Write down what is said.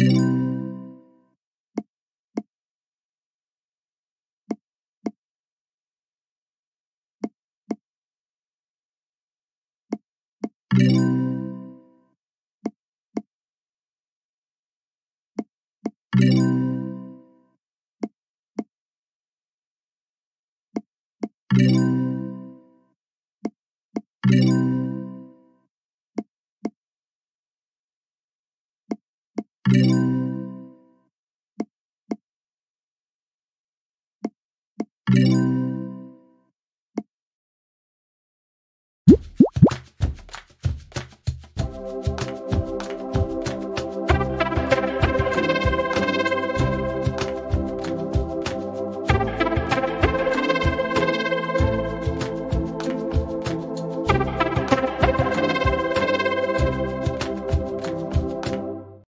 you you